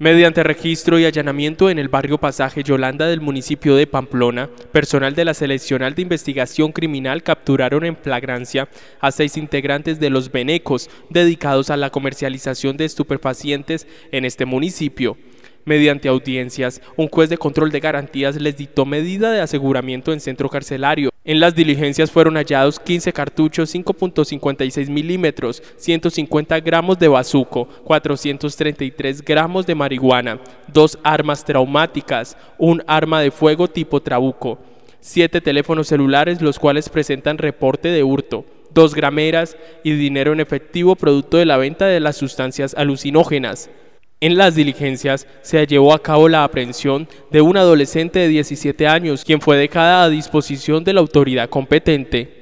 Mediante registro y allanamiento en el barrio Pasaje Yolanda del municipio de Pamplona, personal de la Seleccional de Investigación Criminal capturaron en flagrancia a seis integrantes de los Benecos dedicados a la comercialización de estupefacientes en este municipio. Mediante audiencias, un juez de control de garantías les dictó medida de aseguramiento en centro carcelario. En las diligencias fueron hallados 15 cartuchos 5.56 milímetros, 150 gramos de bazuco, 433 gramos de marihuana, dos armas traumáticas, un arma de fuego tipo trabuco, siete teléfonos celulares los cuales presentan reporte de hurto, dos grameras y dinero en efectivo producto de la venta de las sustancias alucinógenas. En las diligencias se llevó a cabo la aprehensión de un adolescente de 17 años, quien fue dejada a disposición de la autoridad competente.